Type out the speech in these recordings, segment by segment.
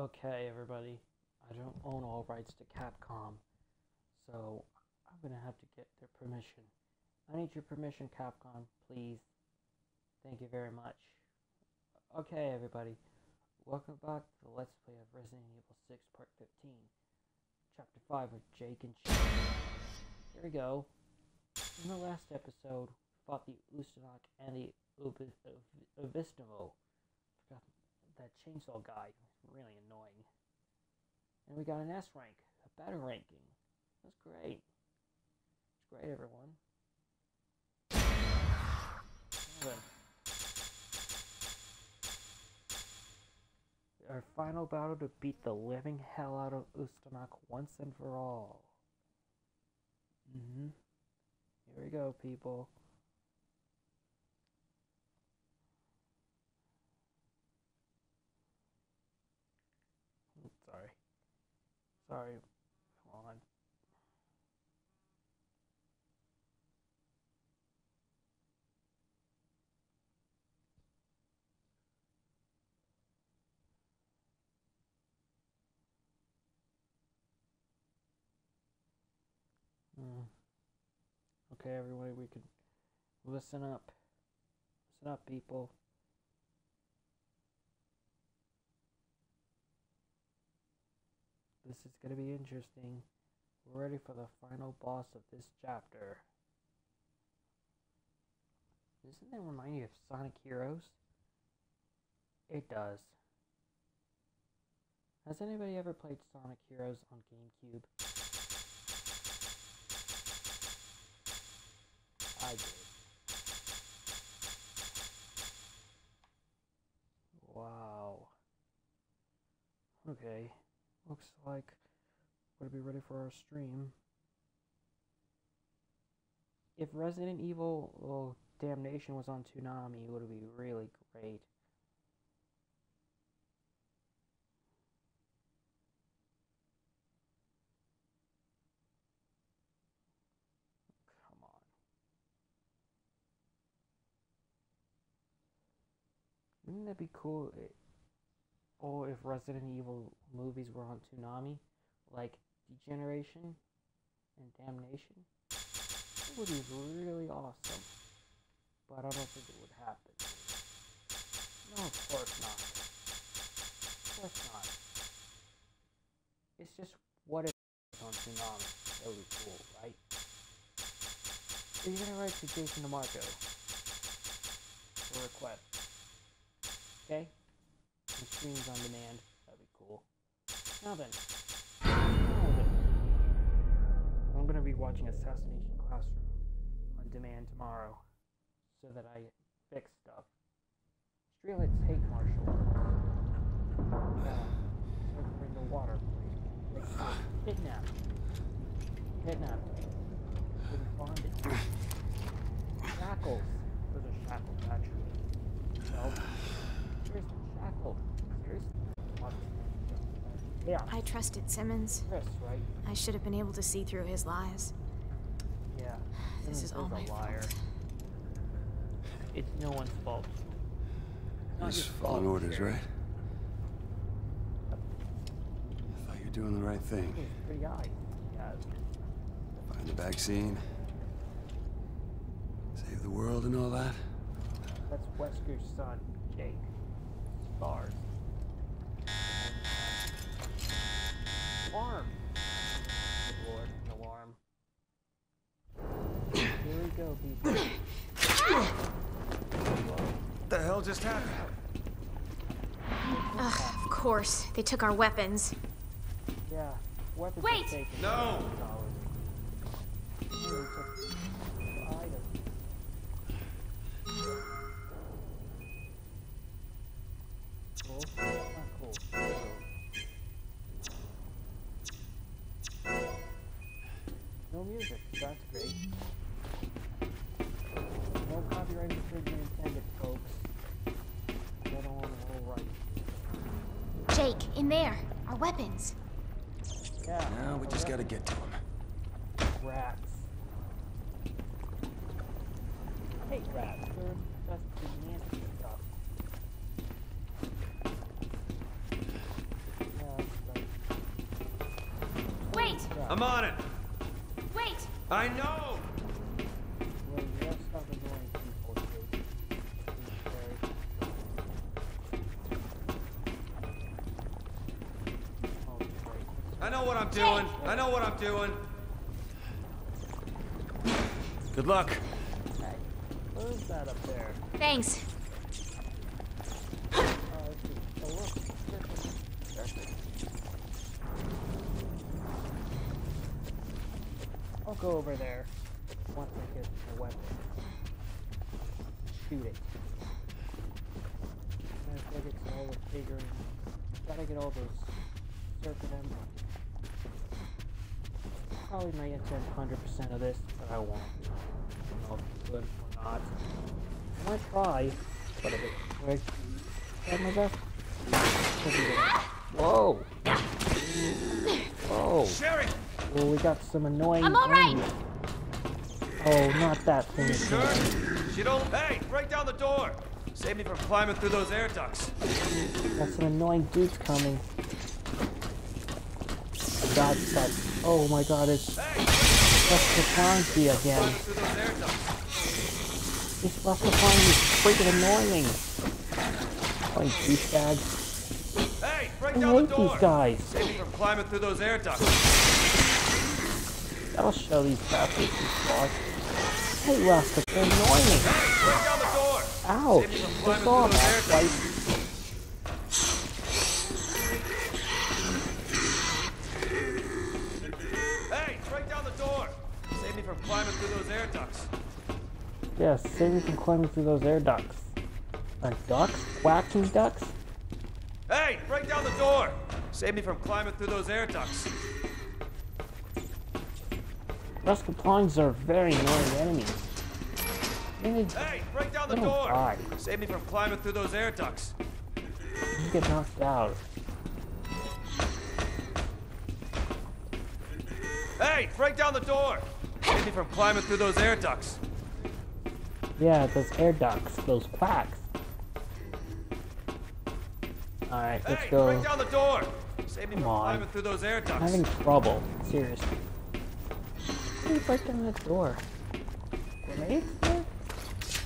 Okay, everybody. I don't own all rights to Capcom, so I'm gonna have to get their permission. I need your permission, Capcom, please. Thank you very much. Okay, everybody. Welcome back to the Let's Play of Resident Evil 6 Part 15. Chapter 5 with Jake and Shane. Here we go. In the last episode, we fought the Ustanak and the Obisnavo. Forgot that chainsaw guy. Really annoying. And we got an S rank, a better ranking. That's great. It's great, everyone. Our final battle to beat the living hell out of Ustanak once and for all. Mm-hmm. Here we go, people. Sorry. Come on. Hmm. Okay, everybody, we could listen up. Listen up, people. This is going to be interesting. We're ready for the final boss of this chapter. Doesn't that remind you of Sonic Heroes? It does. Has anybody ever played Sonic Heroes on GameCube? I did. Wow. Okay. Looks like to be ready for our stream. If Resident Evil well, Damnation was on Toonami, it would be really great. Come on. Wouldn't that be cool? Or if Resident Evil movies were on Toonami, like Degeneration and Damnation, it would be really awesome. But I don't think it would happen. No, of course not. Of course not. It's just what if on Toonami. That would be cool, right? So you're gonna write to Jason DeMarco for request. Okay? Streams on demand. That'd be cool. Now then. I'm gonna be watching Assassination Classroom on demand tomorrow. So that I fix stuff. Strelitz hate Marshall. Uh, bring the water. Kidnapped. Kidnapped. Been bonded. Shackles. Those are shackles, actually. Nope. Seriously, shackled. Seriously? What? Yeah, I trusted Simmons. Chris, right? I should have been able to see through his lies. Yeah. This is all Simmons my liar. fault. It's no one's fault. Not Just following orders, Sherry. right? I thought you were doing the right thing. Pretty eyes. Yeah. Find the vaccine. Save the world and all that. That's Wesker's son, Jake. Stars. Alarm! Good lord, an alarm. Here we go, people. What the hell just happened? Ugh, of course. They took our weapons. Yeah, weapons Wait! are taken. No! Right. Jake, in there. Our weapons. Yeah. Now we just gotta get to him. Rats. Hate rats. They're infested with nasty stuff. I'm on it. Wait! I know. Well, you gotta stop annoying people, Jake. Please, Barry. Oh, great. I know what I'm doing. I know what I'm doing. Good luck. Hey, what is that up there? Thanks. It's a, look, it's circle. I'll go over there once I get my weapon. Shoot it. And if I get all the bigger, gotta get all those circle them. Probably might get 100% of this, but I won't. I don't know if it's good or not. I might try, but a bit quick. Try my best. Could be good. Whoa! Whoa! Sherry! Well, we got some annoying. I'm all right. Oh, not that thing. Sure? She don't. Hey, break down the door. Save me from climbing through those air ducts. Got some annoying dudes coming. God, that. Oh my god, it's Hey, Buster Fonzie again. climbing through those air. This Buster Fonzie is freaking annoying. Annoying douchebags. Hey, break I down the hate door. these guys. Save from climbing through those air ducts. That'll show these bastards who's boss. Hey, Rustic, they're annoying. Hey, break down the door. Ouch! Save me from Yes, save me from climbing through those air ducts. Are ducks? Quacking ducks? Hey, break down the door. Save me from climbing through those air ducts. Rustic Plungs are very annoying enemies. They Hey, break down the door. die. Save me from climbing through those air ducts. to get knocked out. Hey, break down the door. Save me from climbing through those air ducts. Yeah, those air ducts, those quacks. Alright, let's Hey, go. break down the door. Save me Come from on. climbing through those air I'm ducts. having trouble, seriously. How do you break down that door? Grenades?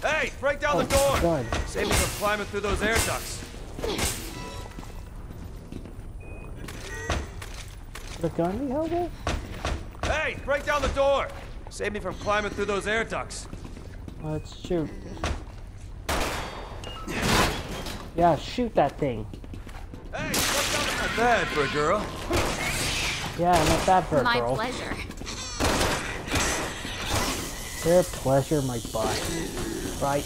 Hey, break down Oh, the door. God. Save me from climbing through those air ducts. The gun be helpful? Hey, break down the door. Save me from climbing through those air ducts. Let's shoot. Yeah, shoot that thing. Hey, break down the Not bad for a girl. Yeah, not bad for a My girl. pleasure. Their pleasure, my butt. Right?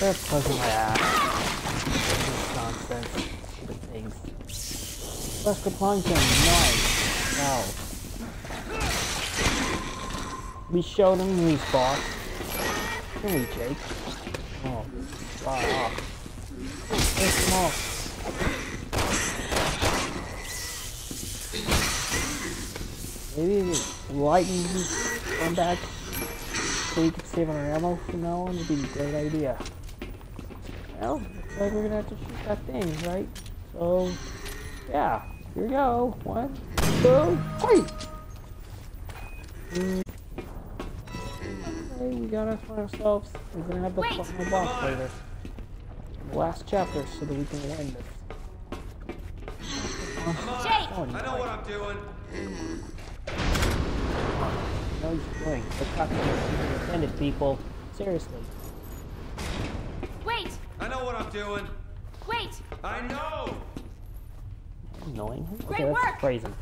Their pleasure, my ass. This nonsense. Stupid things. Let's go plunge him. Nice. Wow. We showed him who's boss. Didn't we, Jake? Oh, far off. Piss him off. Maybe come back so we can save our ammo from now on would be a great idea. Well, looks like we're gonna have to shoot that thing, right? So, yeah, here we go. One, two, three! Mm. Okay, we got us for ourselves. We're gonna have the Wait! final boss later. Last chapter so that we can win this. Jake! Oh, I know what I'm doing. No, he's doing. We're talking to independent people. Seriously. Wait! I know what I'm doing. Wait! I know. Annoying him? Great okay, that's work! phrasing.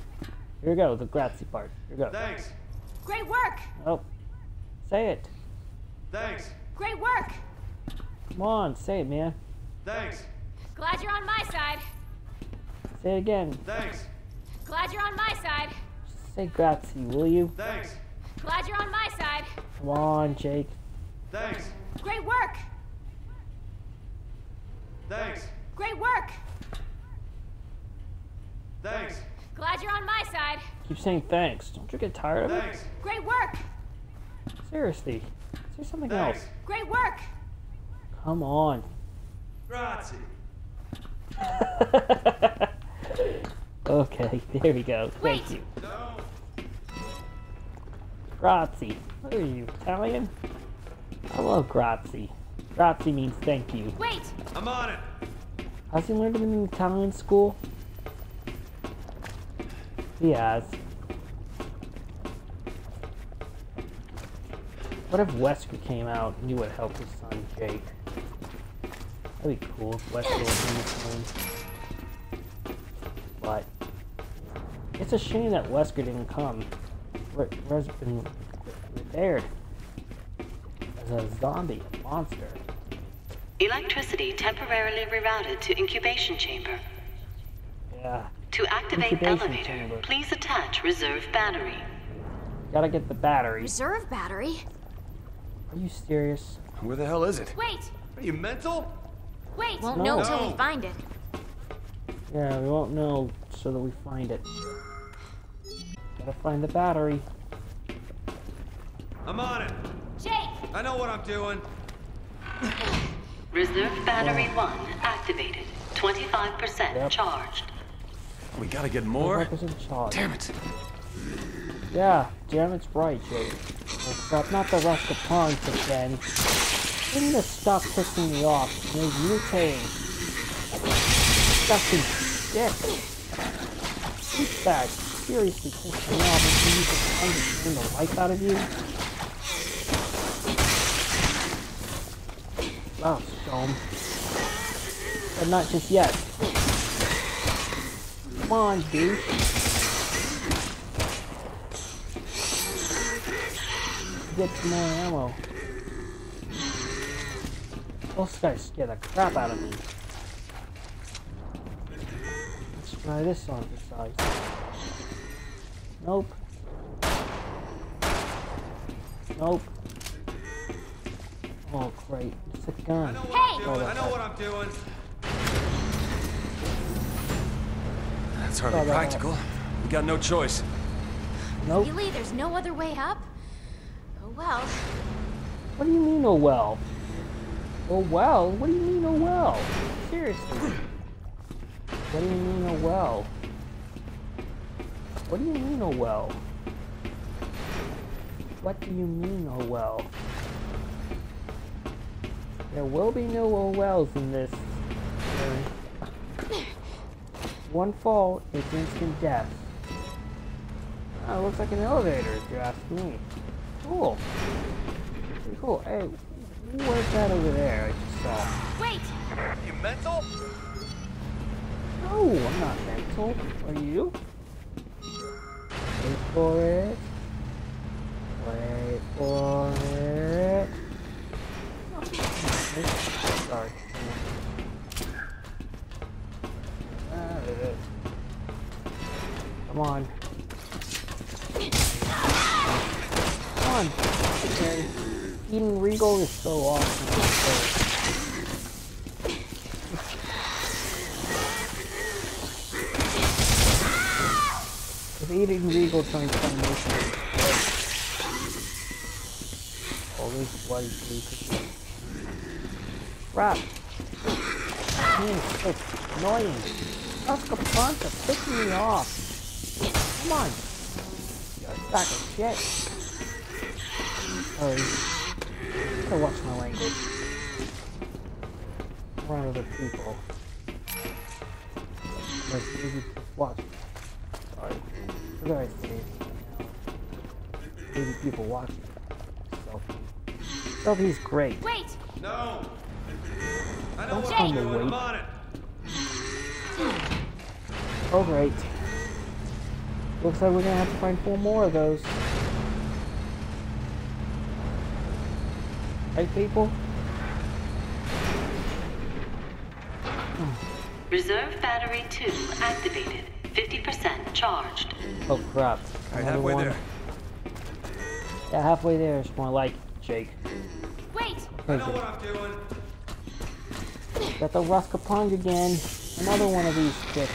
Here we go, the grazie part. Here we go. Thanks. Great work! Oh. Say it. Thanks. Great work! Come on, say it, man. Thanks. Glad you're on my side. Say it again. Thanks. Glad you're on my side. Say grazie, will you? Thanks. Glad you're on my side. Come on, Jake. Thanks. Great work! Thanks. Great work! Thanks. Glad you're on my side. Keep saying thanks. Don't you get tired of it? Thanks. Great work! Seriously. Say something Thanks. else. Great work! Come on. Grazie. Okay, there we go. Thank Wait. you. Grazie. What are you, Italian? I love grazie. Grazie means thank you. Wait! I'm on it. Has he learned it in Italian school? He has. What if Wesker came out and he would help his son Jake? That'd be cool if Wesker was in this game. But it's a shame that Wesker didn't come. Re- Res been repaired as a zombie, a monster. Electricity temporarily rerouted to incubation chamber. Yeah, To activate Incubation elevator, chamber. please attach reserve battery. gotta get the battery. Reserve battery? Are you serious? Where the hell is it? Wait! Are you mental? Wait! Won't No. know until No. we find it. Yeah, we won't know so that we find it. Gotta find the battery. I'm on it. Jake! I know what I'm doing. Reserve battery 1 activated. 25% Yep. charged. We gotta get more. 100% Damn it. Yeah, damn it's right, Jake. Stop, not the rest of punks again. You need to stop pissing me off. You're mutating. Disgusting shit. Douchebag. Seriously pissing me off and you use the tongue to drain the life out of you. Oh, Stone. But not just yet. Come on, dude. Get some more ammo. Those guys scare the crap out of me. Let's try this on for side. Nope. Nope. Oh great, it's a gun. know what Hey! I'm doing. I know what I'm doing. That's hardly hardly that- practical. We got no choice. Nope. Really? There's no other way up? Well. What do you mean, oh well? Oh well? What do you mean, oh well? Seriously. What do you mean, oh well? What do you mean, oh well? What do you mean, oh well? There will be no oh wells in this. Uh, one fall is instant death. Oh, it looks like an elevator if you ask me. Cool. Pretty cool. Hey, where's that over there I just saw? Wait! You mental? No, I'm not mental. Are you? Wait for it. Wait for it. Oh, Sorry. Come on. Come on. Okay. Eden Regal is so awesome. If Eden Regal turns Funimation, all these bloody creatures. Crap. Man, it's annoying. Oscar Pronto pissing me off. Come on. You're a sack of shit. Sorry. Gotta watch my language. Around other people. Like, maybe watch. Sorry. What did I say? Maybe people watching. Selfie. Selfie's great. Wait! No. I Don't what tell I'm me wait. I'm on it. Oh great. Looks like we're gonna have to find four more of those. Right people? Reserve battery 2 activated. 50% charged. Oh crap. All right, halfway one. there. Yeah, halfway there is more like Jake. Wait! I know what I'm doing. Got the Ruskapong again. Another one of these sticks.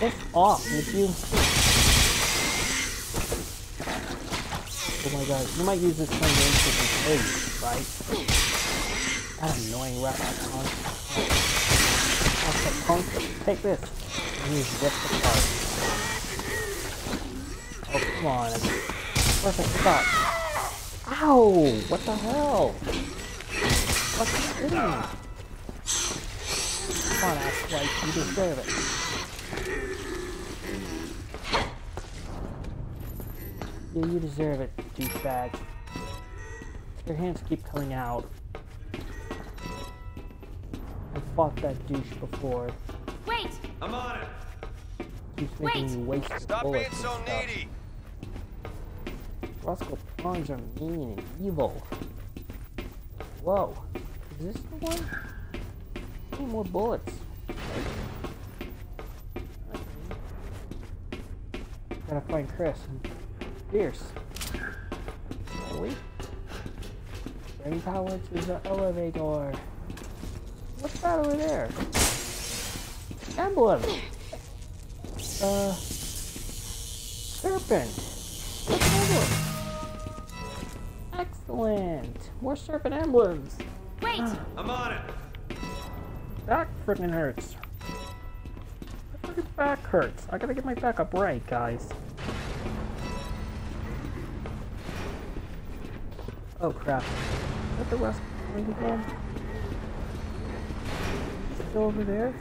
Piss off, would you? My god, you might use this thing to instantly kill right? That annoying Ruskapong. I'll Rascal punk, take this. And he's ripped apart. Oh, come on. Perfect shot. Ow! What the hell? What's hitting me? Come on, ass white, you deserve it. Yeah, you deserve it, douchebag. Your hands keep coming out. I fought that douche before. Wait! I'm on it. Keeps making Wait. me waste Stop being bullets so and stuff. needy. Rascal pawns are mean and evil. Whoa. Is this the one? I need more bullets. Gotta find Chris and Pierce. Wait. Bring power to the elevator. What's that over there? Emblem. Uh. Serpent. What's emblem? Excellent. More serpent emblems. Wait! I'm on it. Back freaking hurts. My freaking back hurts. I gotta get my back up right, guys. Oh crap. Is that the rest point again? Still over there?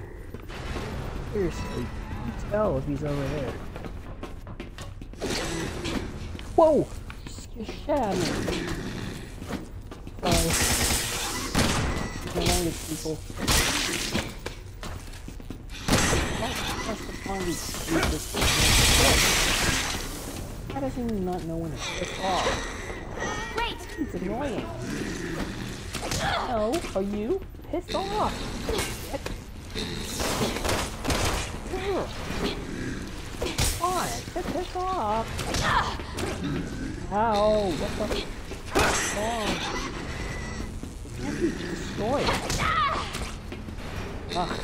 Seriously, you can tell if he's over there. Whoa! Me. Sorry. My language, people. That's the stupid. How does he not know when to pick off? It's annoying. No, are you? pissed off! Come on, just piss off! Ow, what the? It can't be destroyed. Ugh.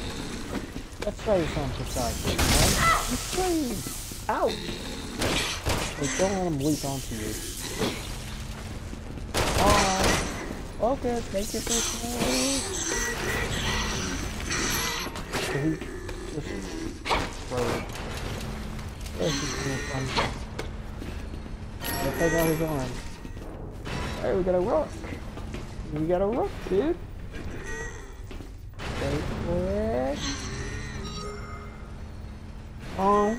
Let's try this on for size. Please! Ouch! Wait, don't let him leap onto you. On. Where's he coming from? Gotta take out his arm. Hey, we got a rock. We got a rock, dude. Wait for it. Oh.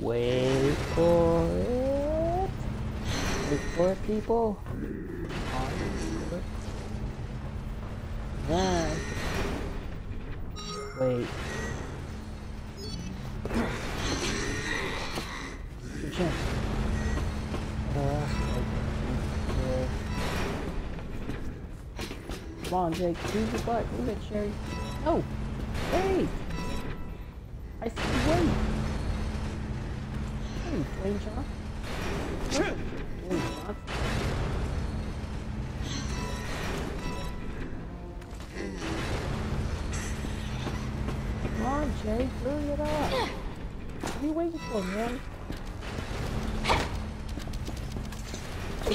Wait for it. Wait for it, people. On it. Wait. Good chance. Uh, Come on, Jake. Move your butt. Move it, Sherry. No. Wait. I said wait. Hey, Dwayne Johnson.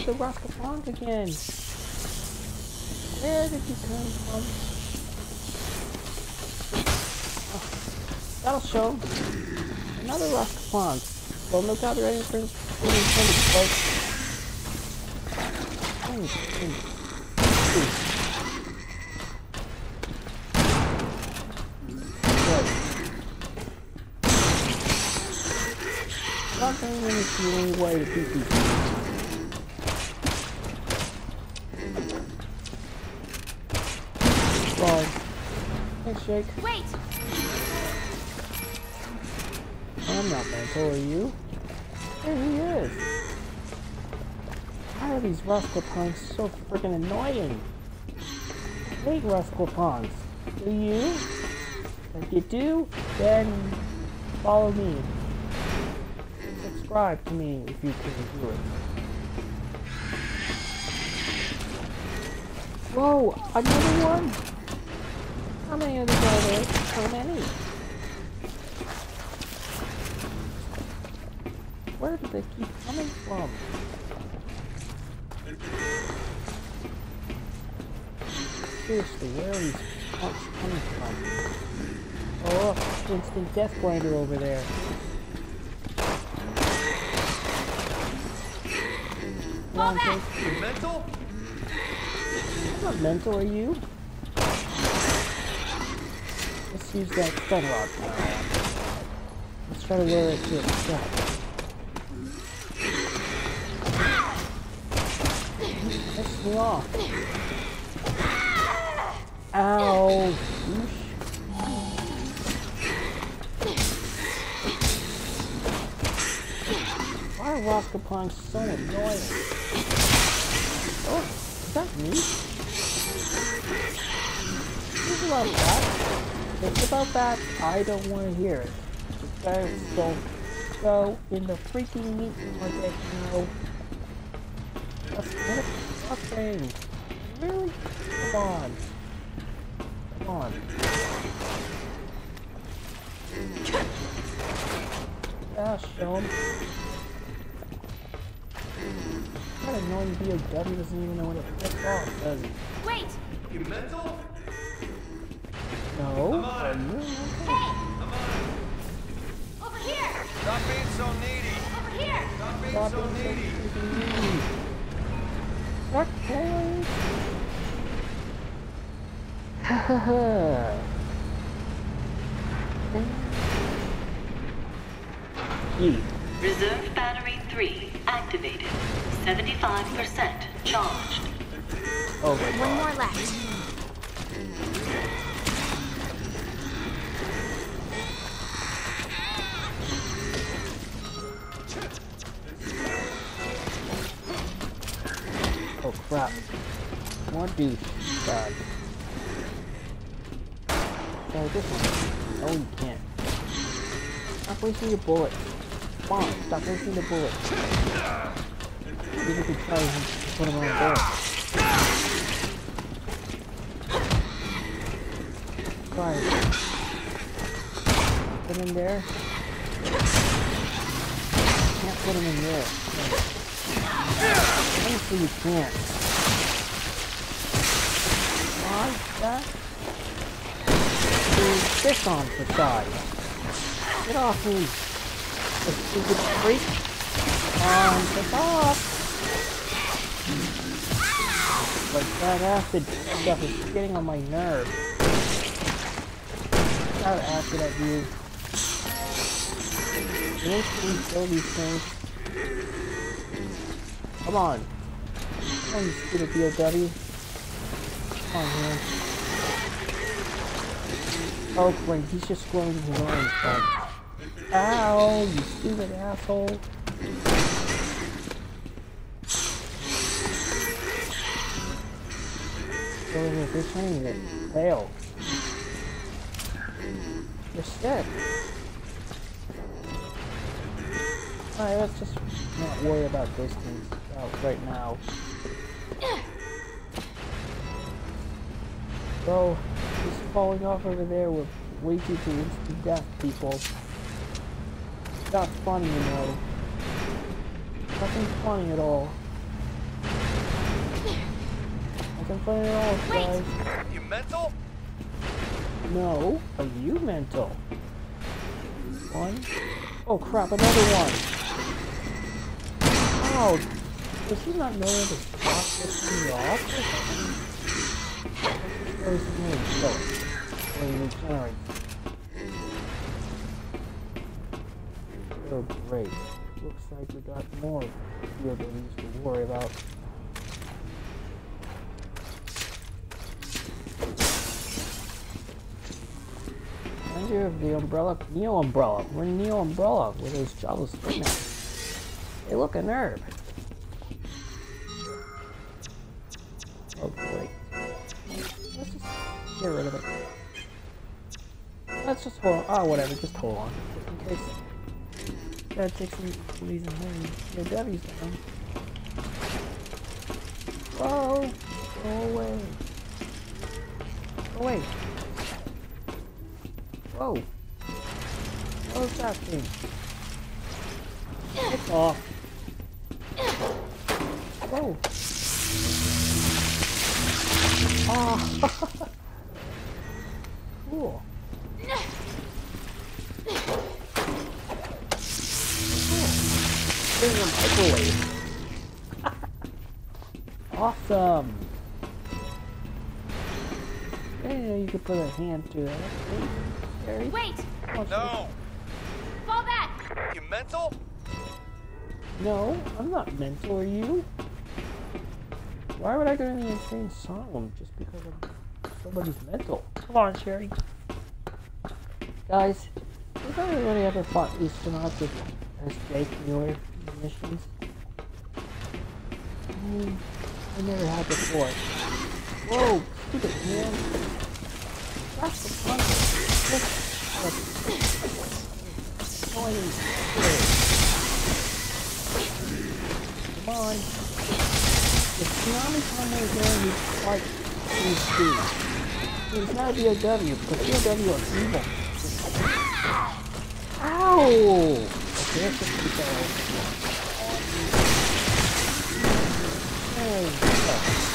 The Roscoe Pond again. Where did you come from? Oh, that'll show. Another Roscoe Pond. Well, no copyright infringement, folks. Thanks, thanks. Good. Not going to see any way to beat these Wait! I'm not mental, are you? There he is. Why are these rascal punks so freaking annoying? I hate rascal punks. Do you? If you do, then follow me. Subscribe to me if you can do it. Whoa, another one? How many of these are there? How many? Where do they keep coming from? Seriously, where are these Oh, coming from? Oh, instant death grinder over there. Come back. You mental? I'm not mental, are you? Let's use that rod power. Let's try to lure it to its trap. Piss me off. Ow! Why are rocket planks so annoying? Oh, is that me? It's about that. It's about that. I don't want to hear it. You guys don't go in the freaking meat market now. That's not nothing. Really? Come on. Come on. Yeah, show 'em. That annoying BOW doesn't even know when to pick off, does he? Wait! You mental? Reserve battery 3 activated. 75% charged. Oh my One god. more left. Oh crap. More douche. Oh, this one. Oh, you can't. Stop wasting your bullets. Come on, stop wasting the bullets. Maybe we could try and put him on there. Try. Put him there. Can't put him in there. Honestly, you can't. That? Dude, fish on for size. Get off me. You stupid freak. On the top. Like that acid stuff is getting on my nerves. Shout acid you. You instantly kill these things. Come on. Come on, stupid BOW. Come on, man. Oh, great. He's just glowing his orange bug. Ow, you stupid asshole. Go in here, they're trying fail. You're sick. Alright, let's just not worry about those things out right now. Bro, he's falling off over there with way too to death, people. Not funny, you know. Nothing funny at all. Nothing funny at all, Wait. guys. You mental? No, are you mental? One. Oh crap, another one. Oh, does he not know when to stop pissing me off or something? Or is he going to kill it? Or? Oh great. Looks like we got more abilities to worry about. Remind you of the umbrella, Neo Umbrella. We're Neo Umbrella with those jobless footmen. They look a nerve. Oh great. Let's just get rid of it. Just hold on. Oh, whatever. Just hold on. Just in. Gotta take some of these annoying BOWs down. Whoa! Go away. Go away. Whoa. What was that thing? It's off. Whoa. Oh. put a hand to that. Scary. Wait! Oh, No! Fall back! You mental? No, I'm not mental. Are you? Why would I go to the insane asylum just because I'm somebody's mental? Come on, Sherry. Guys, has anybody ever fought astronauts with as Jake Mueller missions? I mean, I never had before. Whoa, stupid man. That's the. Annoying. Come on. If Tsunami Tommy is there, like, he's two. He's not DOW, because DOW are evil. Ow! Okay, that's just bad. Hey, oh.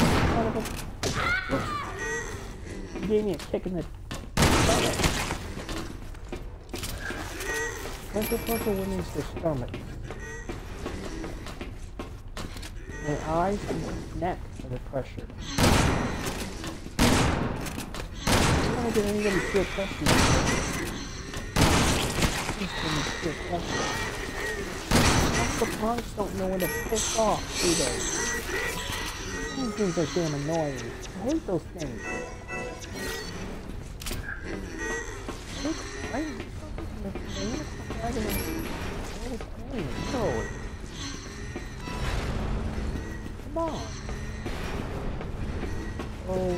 A... You gave me a kick in the stomach. Pressure pressure winning their stomach. Their eyes and neck the pressure. I don't get anybody to feel pressure. The punks don't know when to piss off, do they? Things are damn annoying. I hate those things. No. Come on. Oh.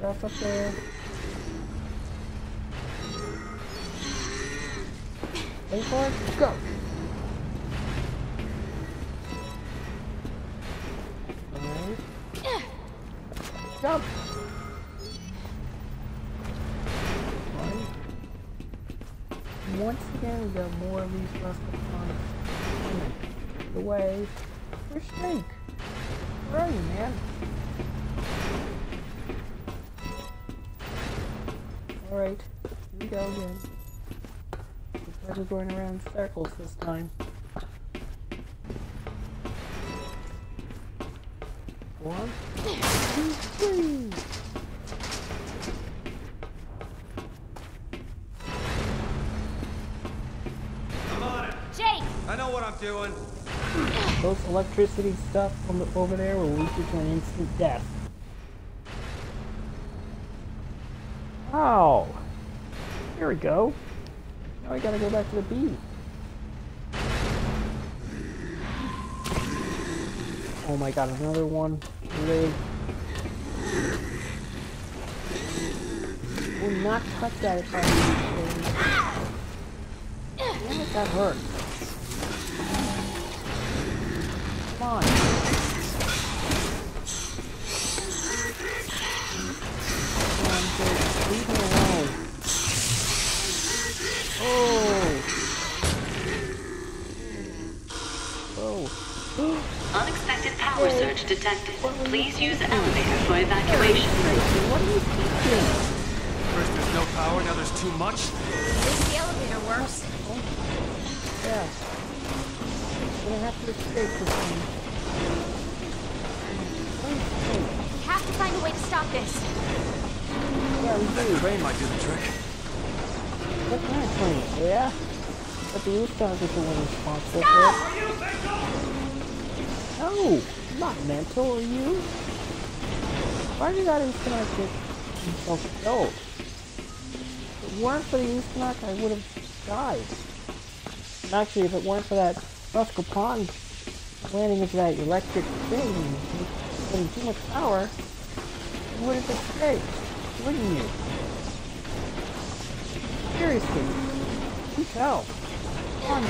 Yes, up there. Ready for it? Go! Going around in circles this time. One, two, three. I'm on it. Jake! I know what I'm doing. Those electricity stuff on the, over there will lead you to an instant death. Ow! Here we go. I gotta go back to the bee. Oh my god, another one. Really? Will not touch that if I that hurt. Surge detected. Please use elevator for evacuation. What are you thinking? First there's no power, now there's too much. At least the elevator works. Yeah. Gonna have to escape this thing. We have to find a way to stop this. Yeah, we do. Train might do the trick. What kind of plane? Yeah? But the Ustanak is the one responsible for it. Are you? No! Not mental, are you? Why did that Ustanak get himself killed? If it weren't for the Ustanak, I would have died. Actually, if it weren't for that Ruskell Pond landing into that electric thing and too much power, you would have escaped, wouldn't you? seriously. You tell. Come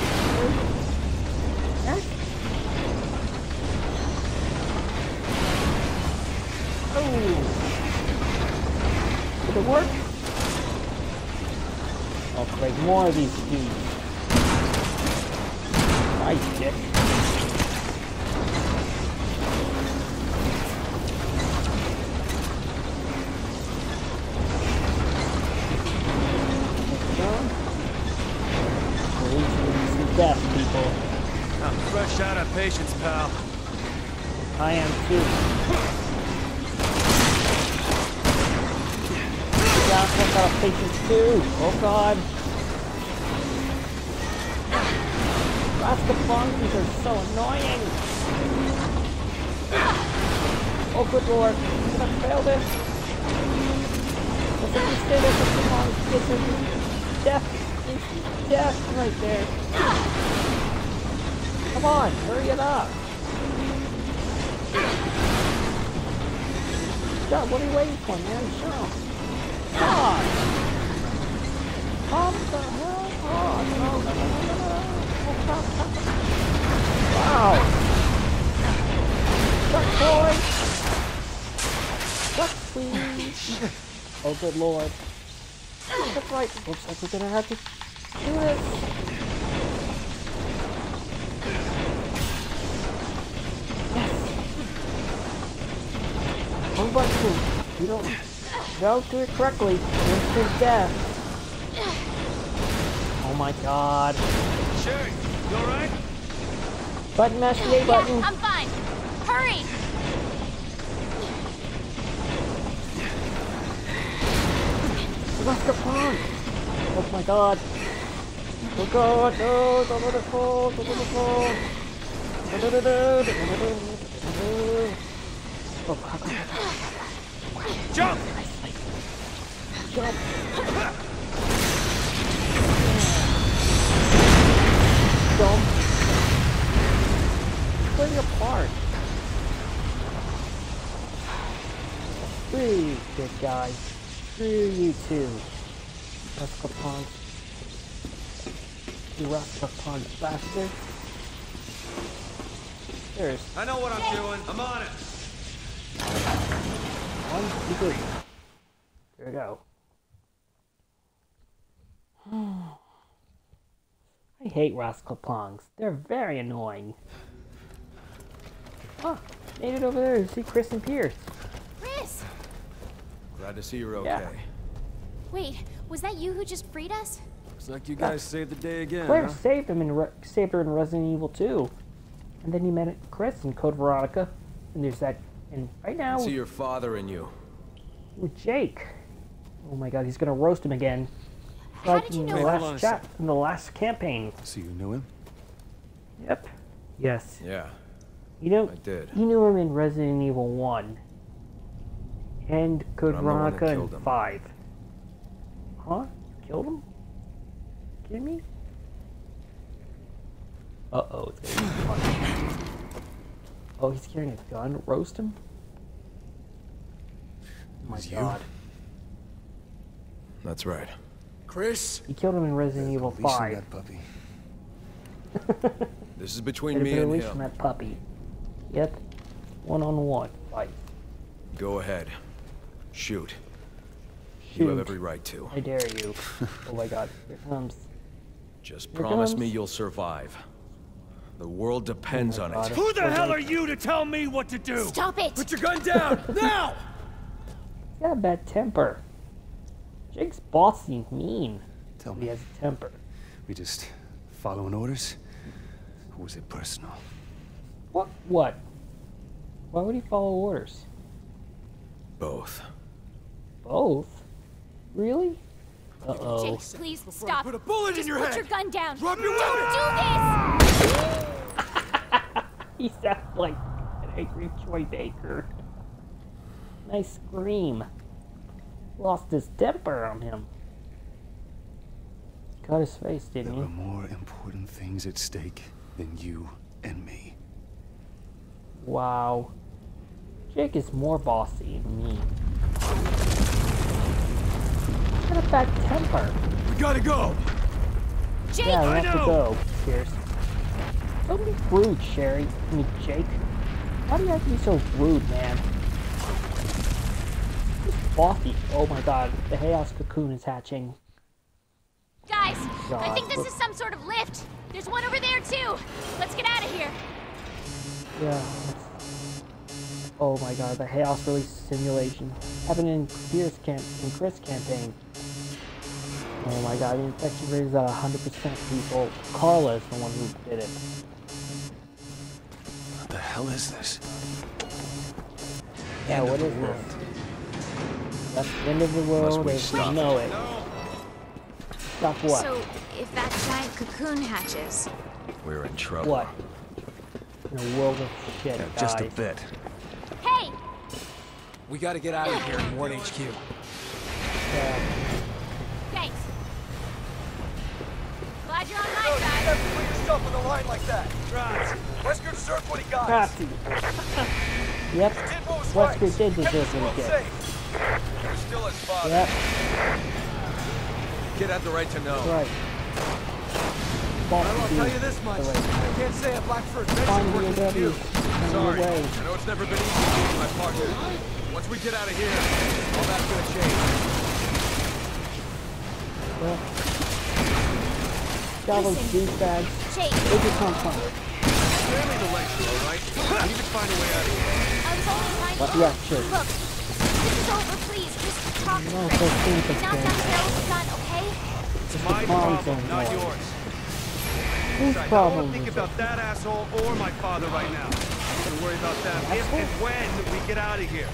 on, Did it work? I'll create more of these dudes. Nice, Dick. Some death, people. I'm fresh out of patience, pal. I am too. Yeah, I've got patience god. Rascalfonkeys are so annoying. Oh good lord. Did I fail this? It just stay there for too long? Death. It's death right there. Come on, hurry it up. God, what are you waiting for, man? Jump. God! Come the hell on! No, no, no, no, no, no. Wow! Duck, boy! Duck, please! Oh, good lord. That's right. Looks like we're gonna have to do this. One button. You don't don't do it correctly. Instant death. Oh my god. Sherry, you alright? Button mash the Yeah, button. I'm fine. Hurry! Let's go on. Oh my god. Oh god, no, don't let it fall, don't let it fall. Oh, god, god, god. Jump! Jump. Jump. Split apart. Screw good guy. Screw you too. Rascalpunk. You rock Rascalpunk bastard. There's I know what I'm doing. I'm on it. one, two, three. There we go. I hate Rascalpunks. They're very annoying. Ah, made it over there to see Chris and Pierce. Chris! Glad to see you're okay. Yeah. Wait, was that you who just freed us? Looks like you guys saved the day again, Claire huh? saved him in Re- saved her in Resident Evil 2, and then he met Chris in Code Veronica, and there's that. And right now I See your father and you. with Jake. Oh my God, he's gonna roast him again. How Like in the last on chat, in the last campaign. So you knew him? Yep. Yes. Yeah, You know, I did. you knew him in Resident Evil 1. And Code But I'm the one that Veronica in 5. Huh? Killed him? Kidding me? Uh-oh, it's gonna be fun. Oh, he's carrying a gun? Roast him? Oh my was you? god. That's right. Chris? He killed him in Resident Evil Releasing 5. that puppy. This is between me be and releasing him. that puppy. Yep. One on one fight. Go ahead. Shoot. You have every right to. I dare you. oh my god, here comes. Just Here promise comes- me you'll survive. The world oh depends my on God. it. Who the hell are you to tell me what to do? Stop it! Put your gun down now! He's got a bad temper. Jake's bossy and mean. Tell But he has a temper. we just following orders? Or was it personal? What? What? Why would he follow orders? Both. Both? Really? Uh oh. Jake, please stop. put a bullet in Just your put head. your gun down. Drop your Don't do this! He sounds like an angry Troy Baker. Nice scream. Lost his temper on him. Cut his face, There didn't were he? more important things at stake than you and me. Wow. Jake is more bossy than me. He's got a bad temper. We gotta go. Jake, Yeah, we I have to go, Pierce. Don't be rude, Sherry. I mean, Jake. Why do you have to be so rude, man? Just bossy. Oh my god, the chaos cocoon is hatching. guys, I think this is some sort of lift. There's one over there too. Let's get out of here. Yeah. Oh my god, the chaos release simulation. Happened in Pierce camp in Chris campaign. Oh my god, the infection rate is at 100% people. Carla is the one who did it. What the hell is this? Yeah, End what of this? World. That's the end of the world we as we stop? know it. Stop what? So, if that giant cocoon hatches, We're in trouble. what? In a world of shit, Yeah, just a bit. Hey, We gotta get out of here in Ward HQ. Yeah. thanks. Glad you're on my side. put yourself on the line like that. Right. Wesker deserved what he got. Crafty. yep. Did Wesker did Kept deserve this what world he did. Safe. He still his father. Yep. Kid had the right to know. Right. False Well, I'll dude. tell you this much. Right. I can't say a Blackford Find Benson the with you. Sorry. Way. I know it's never been easy being my partner. Once we get out of here, all that's gonna change. Yeah. Double Listen. douchebags. Jake, They just don't fun. Family the lecture, all right? We need to find a way out of here. I was only trying to Yeah, sure. Look, this is over, please. Just talk to No, Chris. so think it's Now been- Dr. Daryl's okay? It's my problem, not yours. Whose Besides, I don't problem want to think about that asshole or my father right now. I'm gonna worry about that if and when we get out of here.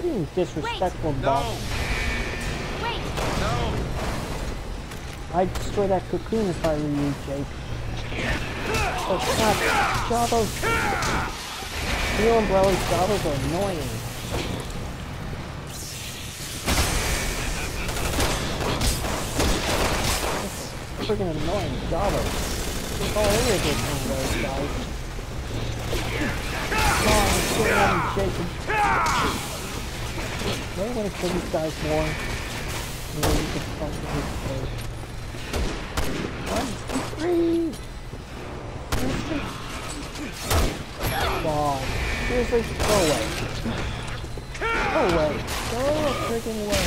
Being disrespectful, No, Wait, no. I'd destroy that cocoon if I were you, Jake. Oh, God. J'avos. Steel umbrellas, J'avos are annoying. Freaking annoying J'avos. Get all irritated one of those guys. Let's get them shaking. Don't want to kill these guys more. Maybe we can talk to his face. One, two, three. Wow. Seriously? Go away. Go away. Go freaking away.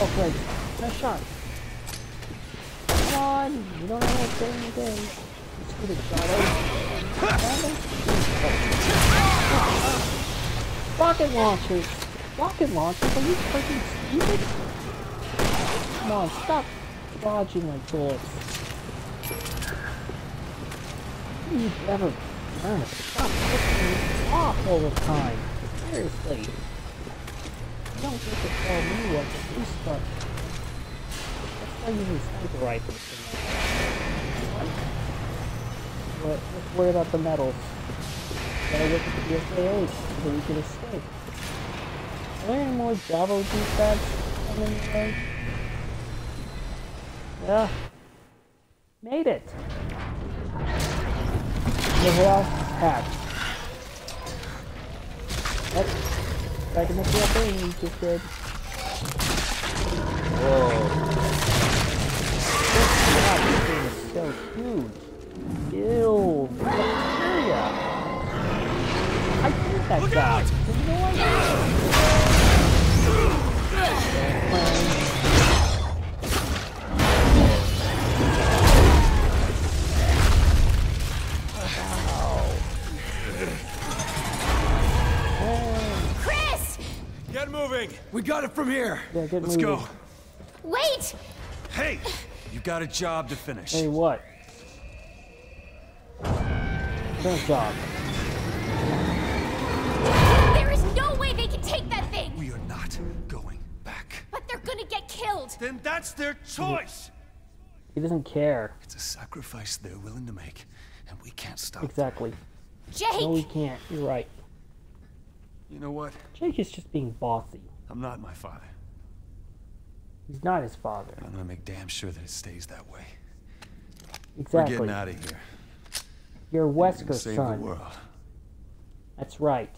Oh, great. Nice shot. On. You don't know what's in the game. Shadow. Rocket launchers. Rocket launchers? Are you freaking stupid? Come on, stop dodging like bullets. You never learn to stop picking off all the time. Seriously. Don't get to tell me what to do stuff. That's why you use rifles and that. But let's worry about the medals. Gotta get the SAA so we can escape. Are there any more Java douchebags coming your way? Yeah. Made it. Is hacked. Yep. Back in the thing you just did. Whoa. So huge. Ew. Bacteria. I hate that Look guy. out! You know what? Chris! Get moving. We got it from here. Yeah, get Let's moving. go. Wait! Hey, you got a job to finish. Hey, what? Good job. There is no way they can take that thing! We are not going back. But they're gonna get killed! Then that's their choice. He doesn't care. It's a sacrifice they're willing to make, and we can't stop. Exactly. Jake! No, we can't. You're right. You know what? Jake is just being bossy. I'm not my father. He's not his father. I'm gonna make damn sure that it stays that way. Exactly. We're Exactly. getting out of here. You're We're gonna Wesker's save son. the world. That's right.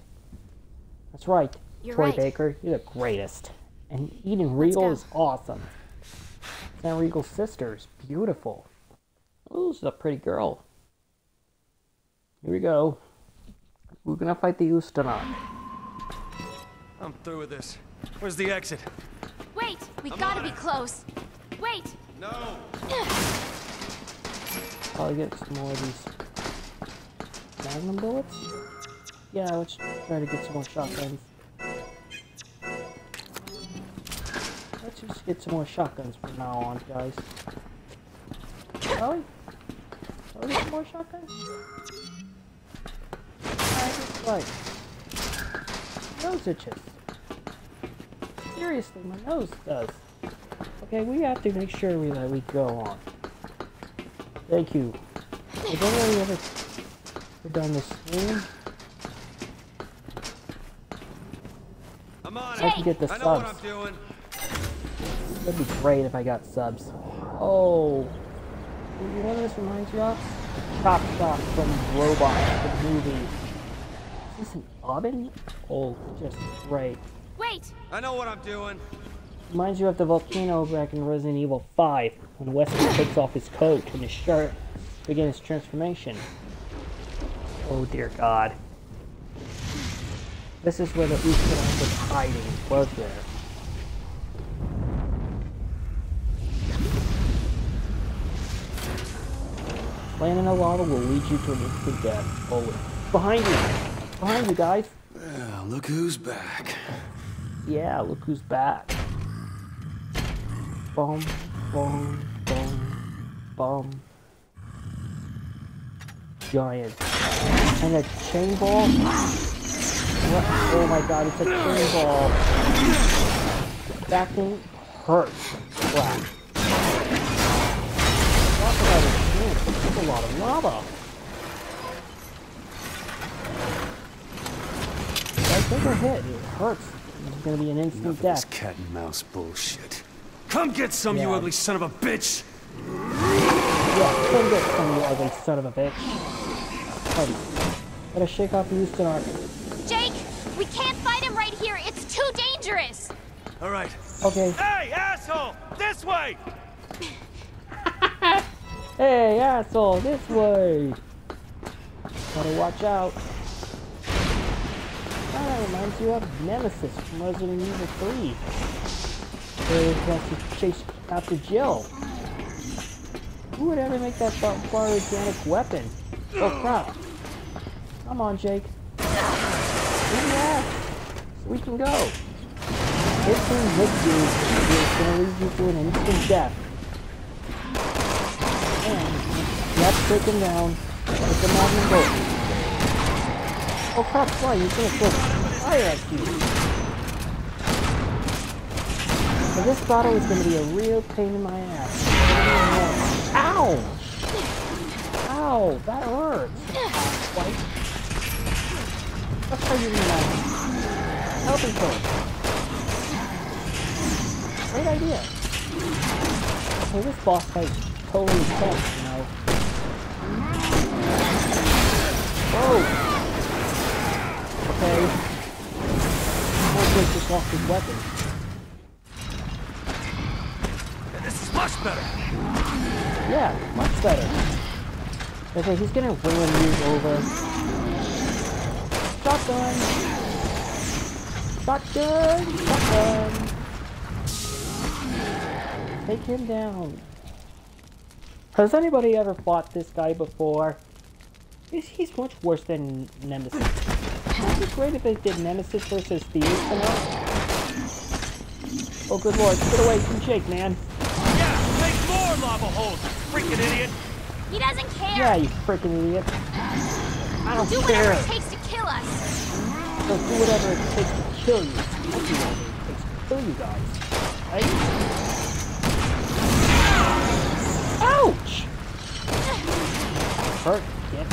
That's right. You're Troy right. Baker, you're the greatest. And eating Regal is awesome. Sam Regal's sister is beautiful. Oh, this is a pretty girl. Here we go. We're gonna fight the Ustanot. I'm through with this. Where's the exit? Wait, we I'm gotta be it. close. Wait. No. I'll get some more of these magnum bullets. Yeah, let's try to get some more shotguns. Let's just get some more shotguns from now on, guys. Shall we? Shall we get some more shotguns? Alright, that's right. Nose itches. Seriously, my nose does. Okay, we have to make sure we that we go on. Thank you. Has anybody ever, ever done this stream? I'm on I can get the I know what. I'm doing. That'd be great if I got subs. Oh. You know this reminds you of? Chop Shop from Robot, the movie. Is this an oven? Oh, just great. Wait. I know what I'm doing. Reminds you of the volcano back in Resident Evil 5 when Wesker takes off his coat and his shirt to begin his transformation. Oh dear God. This is where the Ustanak was hiding, was there? Laying in the lava will lead you to an instant death. Oh, Always. Behind you! Behind you guys! Well, look who's back. Yeah, look who's back. Boom, boom, boom, boom. Giant. And a chain ball? What? Oh my god, it's a chain ball. That thing hurts. Wow. Talk about a. That's a lot of lava. Take a hit. It hurts. It's gonna be an instant Enough of this death. cat and mouse bullshit. Come get some, you ugly son of a bitch! Yeah, come get some, you ugly son of a bitch. Buddy, gotta shake off the Ustanak. Jake, we can't fight him right here. It's too dangerous. All right. Okay. Hey, asshole! This way! Hey, asshole, this way. Gotta watch out. That reminds you of Nemesis from Resident Evil 3. Where he has to chase after Jill. Who would ever make that bar- organic weapon? Oh crap. Come on, Jake. We can go. This thing hits you, it's gonna lead you to an instant death. And you have to take him down with the magnum. Oh crap, why? He's gonna throw fire at you. So this battle is gonna be a real pain in my ass. Ow! Ow! That hurts. White. Let's try using the magnum. Helping throw. Great idea. Okay, this boss fight totally intense, you know. Whoa! Okay. Take this off his weapon. This is much better. Yeah, much better. Okay, he's gonna run you over. Shotgun! Shotgun! Shotgun! Take him down. Has anybody ever fought this guy before? He's, he's much worse than Nemesis. It'd be great if they did Nemesis versus the Ustanak. Oh good lord, get away from Jake, man. Yeah, make more lava holes, you freaking idiot! He doesn't care. Yeah, you freaking idiot. I don't Do whatever care. it takes to kill us. So do whatever it takes to kill you. I'll do whatever it takes to kill you guys. Right? Ouch! Hurt, dick.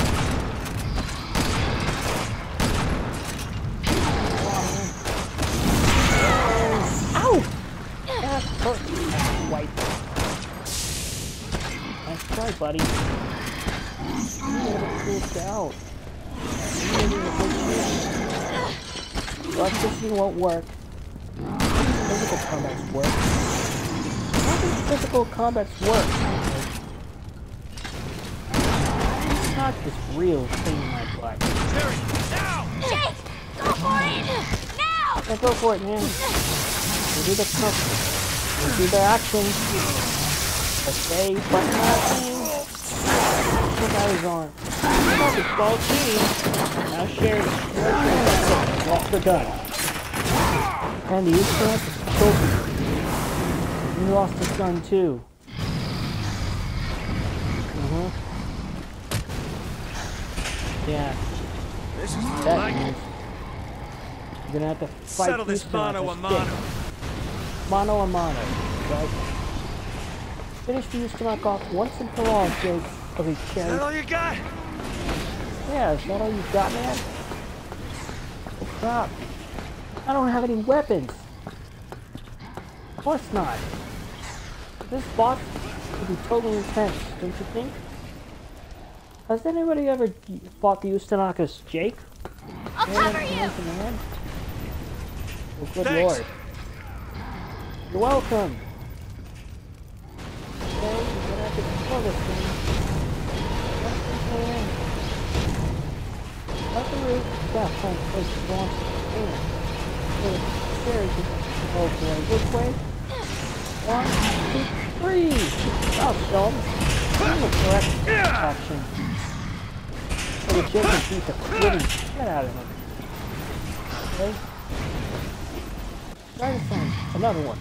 Ow! That hurt. White. Nice try, buddy. You gotta cool down. You need a good shield. Electricity won't work. physical combats work. How does physical combats work? It's not just real thing in my blood. Terry, now! Jake! Go for it! Now! Yeah, go for it, man. We do the stuff. We do the action. Okay, button mashing. What guy is on? Oh, it's ball cheating. Now Sherry. Lost the gun. And the Easter egg is trophy. He lost his gun too. Uh-huh. Yeah, This is more that like it. you're gonna have to fight Settle this Houston mano a stick. mano. Mano a mano, right? Finish the Ustanak off once and for all, Jake. Okay, Is that Cherry. all you got? Yeah, is that all you got, man? Oh, crap. I don't have any weapons. Of course not. This boss would be totally intense, don't you think? Has anybody ever fought the Ustanakas, Jake? I'll cover you! Man, man. Well, good Thanks. lord. You're welcome. Okay, you're gonna have to control this thing. Cut the. Yeah, fine. Place. So, there you go. Oh boy, which way? One, two, three! Oh, Sheldon. Do the correct. So the the living shit out of him. Okay? Another one.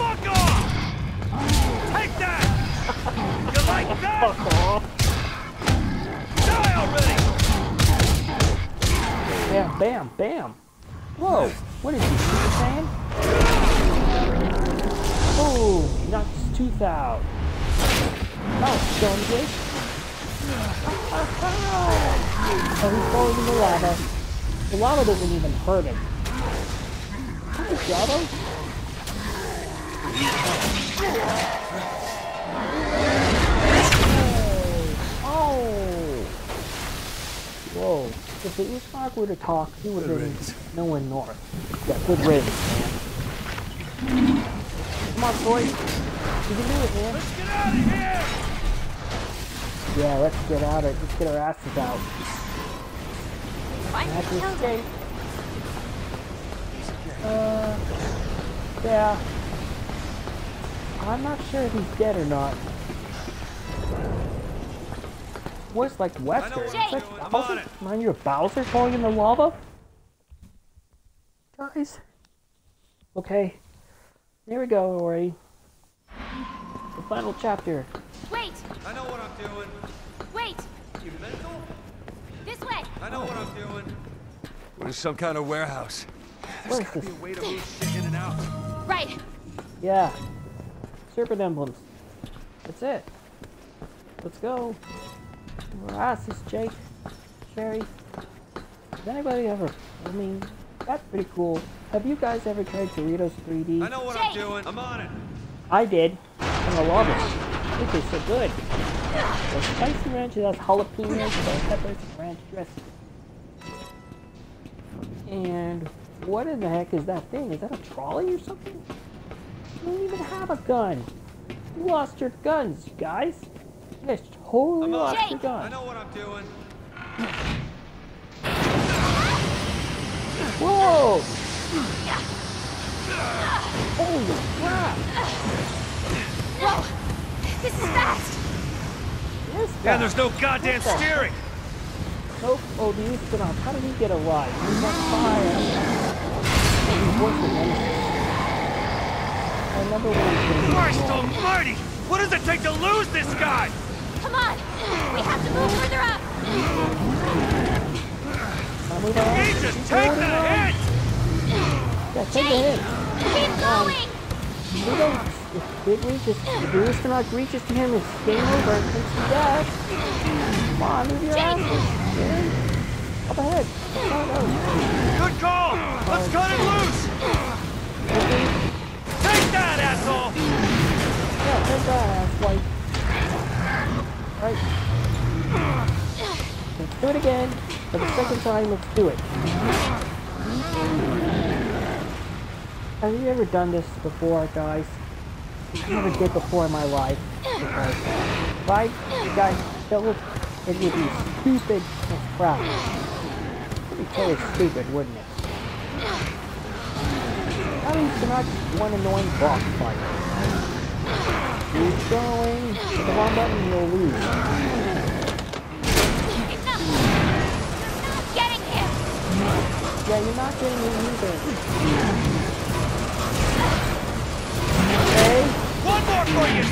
Fuck off! Take that! You like that? Fuck off! Die already! Bam, bam, bam! Whoa! What you see the fan? Oh, knocks his tooth out. Oh, Stone Jake. Oh, he's falling in the lava. The lava doesn't even hurt him. Though. Oh! Whoa. If the Eastmark were to talk, he would have been nowhere north. Yeah, good riddance, man. Come on, Troy. You can do it, man. Let's get out of here! Yeah, let's get out of it. Let's get our asses out. Find Have the escape. Uh, yeah. I'm not sure if he's dead or not. Where's like Wester? Is what that I'm Bowser? Mind your Bowser falling in the lava? Guys. Okay. Here we go, Ori. The final chapter. Wait! I know what I'm doing. Wait! You mental? This way! I know what I'm doing. What is some kind of warehouse? There's gotta Be a way to move shit in and out. Right! Yeah. Serpent emblems. That's it. Let's go. Asses, Jake. Sherry. Has anybody ever... I mean, that's pretty cool. Have you guys ever tried Doritos 3D? I know what I'm doing. I'm on it. I did. And I love it. It tastes so good. The spicy ranch, it has jalapenos, bell peppers, and ranch dressing. And what in the heck is that thing? Is that a trolley or something? You don't even have a gun. You lost your guns, you guys. You guys totally I'm on lost it. your I know what I'm doing. Whoa! Holy crap! Whoa! This is fast! This Yeah, there's no goddamn the- steering. Nope. Oh, the astronaut. How did he get a ride? He's on fire. He's worse than anything. I remember when he was gonna be Christ almighty! What does it take to lose this guy? Come on! We have to move further up! Move on. Jesus, take the hit! Yeah, take the hit. Keep going! We don't. If it reaches, if the astronaut reaches to him, it's game over. It's instant death. Come on, move your Jake. asses. Get in. Up ahead. No, no. Good call! Let's cut it loose! Asshole! Yeah, white. Right. Let's do it again. For the second time, let's do it. Have you ever done this before, guys? I never did before in my life. Because if I got killed, it would be stupid as crap. It'd be totally stupid, wouldn't it? At least not one annoying boss fight. Keep going. Hit the wrong button, you'll lose. Enough! You're not getting him! Yeah, you're not getting me either. Okay? One more for you,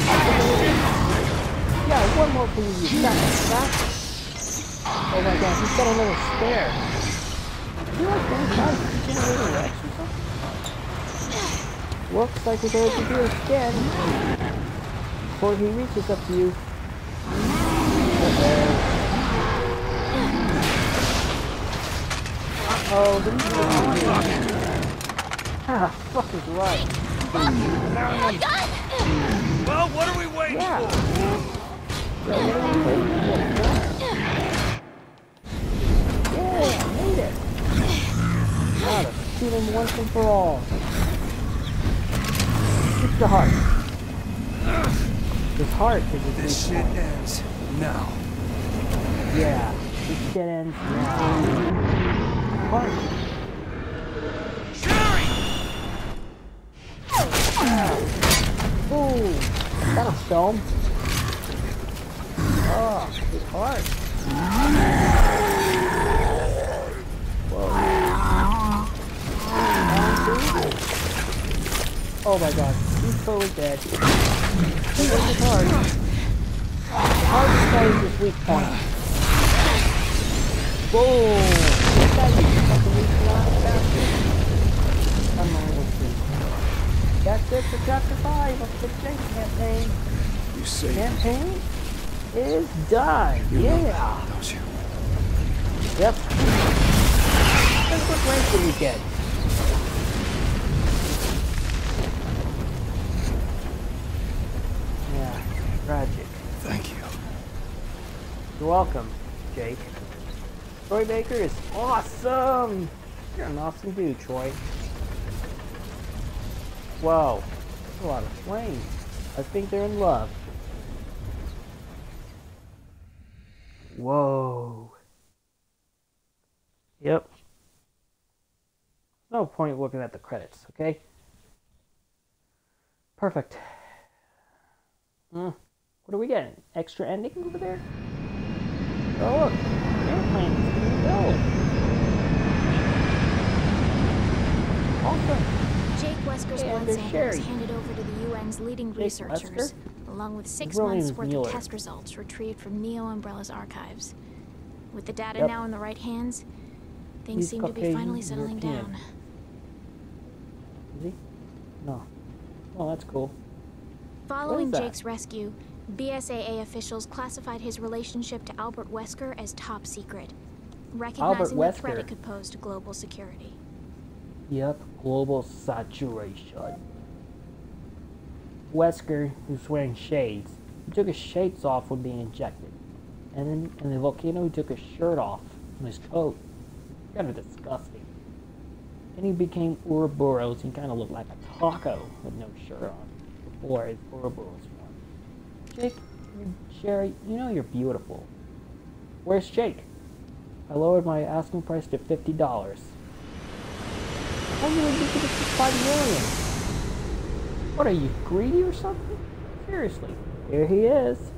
Yeah, one more for you, you son of a bat. Oh my god, he's got a little spare. You like those guys generating Rex or something? Looks like we're going to do it again. Before he reaches up to you. Uh-oh. Uh-oh, the Ah, fuck is right. Well, what are we waiting Yeah. for? Yeah, made it. Gotta shoot him once and for all. The heart. His heart is his This shit point. ends now. Yeah, this shit ends now. Heart. Ooh, that'll show him. Oh, his heart. Oh my god, he's totally dead. Where's his heart? The heart is his weak point. Boom! That's it for chapter 5 of the campaign. You me, Campaign is done. You know yeah. that, don't you? Yep. And what rank did we get? Tragic. Thank you. You're welcome, Jake. Troy Baker is awesome! You're an awesome dude, Troy. Whoa, that's a lot of flames. I think they're in love. Whoa. Yep. No point looking at the credits, okay? Perfect. Hmm. What are we getting? Extra ending over there? Oh look, airplane is being built. Awesome. Jake Wesker's And blood sample was handed over to the UN's leading Jake researchers, Wesker? along with six real months worth Mueller. of test results retrieved from Neo Umbrella's archives. With the data Yep. now in the right hands, things He's seem to be finally settling European. down. Is he? No. Oh, that's cool. Following that? Jake's rescue, BSAA officials classified his relationship to Albert Wesker as top secret, recognizing the threat it could pose to global security. Yep, global saturation. Wesker, who's wearing shades, he took his shades off when being injected. And then in the volcano, he took his shirt off from his coat. Kind of disgusting. Then he became Ouroboros and kind of looked like a taco with no shirt on before his Ouroboros. Jake, Sherry, you know you're beautiful. Where's Jake? I lowered my asking price to fifty dollars. How you you get five million? What are you greedy or something? Seriously, here he is.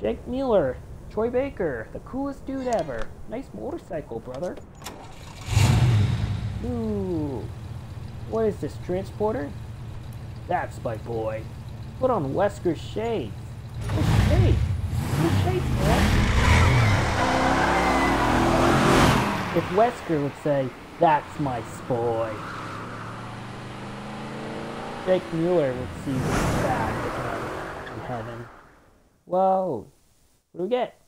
Jake Mueller, Troy Baker, the coolest dude ever. Nice motorcycle, brother. Ooh, what is this transporter? That's my boy. Put on shades, man? If Wesker would say, that's my boy. Jake Mueller would see this bad in heaven. Whoa. What do we get?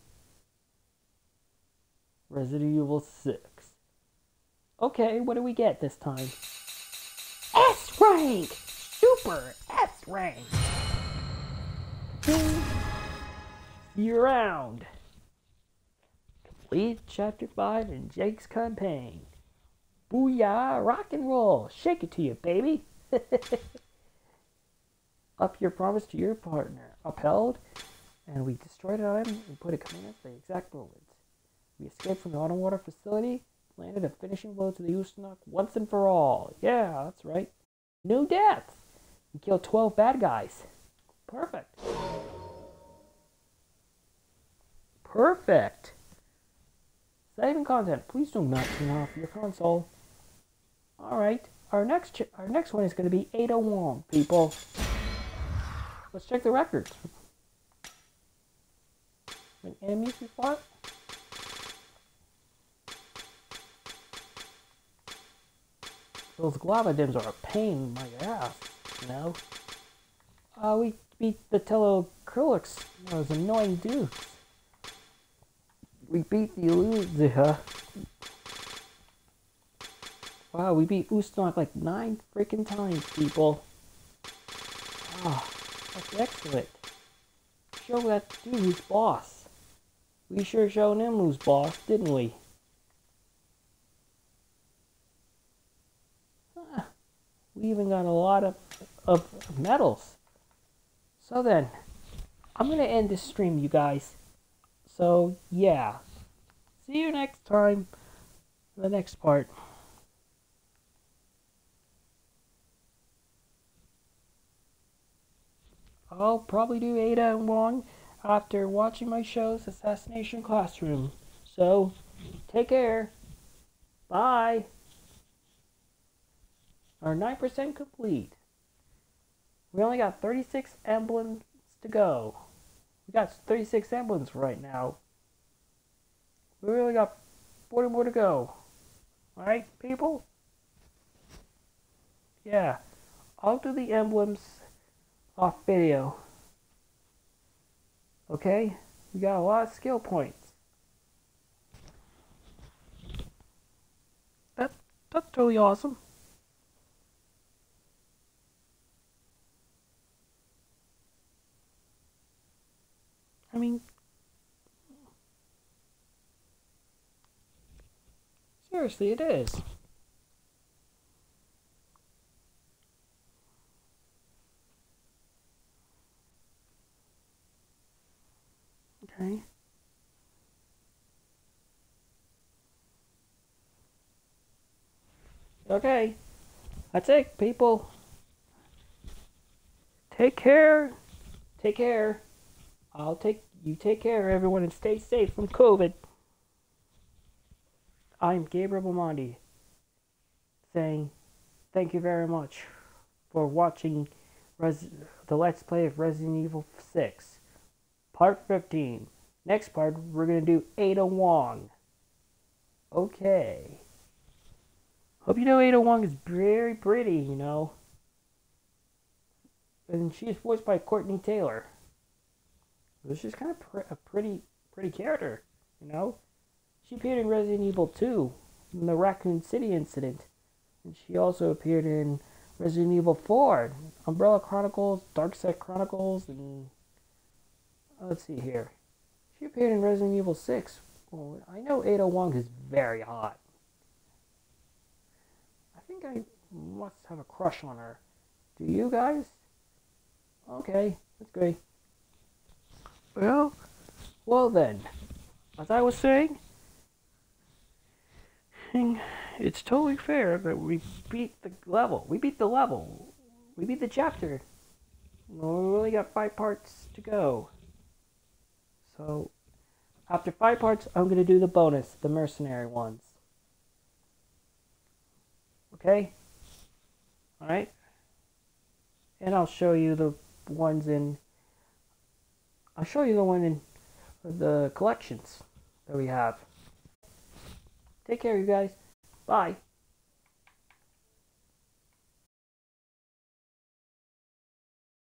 Resident Evil 6. Okay, what do we get this time? S rank! Super S rank! You around. Complete chapter 5 in Jake's campaign. Booyah! Rock and roll! Shake it to you, baby! Up your promise to your partner. Upheld, and we destroyed an item and put a command at the exact moment. We escaped from the underwater facility, landed a finishing blow to the Ustanak once and for all. Yeah, that's right. No deaths! We killed 12 bad guys. Perfect. Perfect. Saving content. Please do not turn off your console. All right. Our next our next one is going to be Ada Wong, oh people. Let's check the records. When enemies we fought. Those Glavadims are a pain in my ass, you know. Uh, we beat the Telecrilics, those annoying dudes. We beat the Iluzija. Wow, we beat Ustanak like nine freaking times, people. Ah, that's excellent. Show that dude who's boss. We sure showed him who's boss, didn't we? Ah, we even got a lot of, of medals. So then, I'm gonna end this stream, you guys. So, yeah. See you next time. The next part. I'll probably do Ada and Wong after watching my shows Assassination Classroom. So, take care. Bye. Our 9% complete. We only got 36 emblems to go. We got 36 emblems right now. We really got 40 more to go. Alright, people? Yeah. I'll do the emblems off video. Okay? We got a lot of skill points. That that's totally awesome. I mean Seriously, it is. Okay. Okay. That's it, people. Take care. Take care. I'll take you take care everyone and stay safe from COVID. I'm Gabriel Bomondi saying thank you very much for watching Res- the Let's Play of Resident Evil 6. Part 15. Next part, we're going to do Ada Wong. Oh okay. Hope you know Ada Wong oh is very pretty, you know. And she's voiced by Courtney Taylor. She's kind of a pretty, pretty character, you know. She appeared in Resident Evil 2, in the Raccoon City incident. And she also appeared in Resident Evil 4, Umbrella Chronicles, Darkside Chronicles, and uh, let's see here. She appeared in Resident Evil 6. Well, I know Ada Wong is very hot. I think I must have a crush on her. Do you guys? Okay, that's great. Well, well then, as I was saying, it's totally fair that we beat the level. We beat the level. We beat the chapter. We only got five parts to go. So, after five parts, I'm going to do the bonus, the mercenary ones. Okay? Alright? And I'll show you the ones in. I'll show you the one in the collections that we have. Take care, you guys. Bye.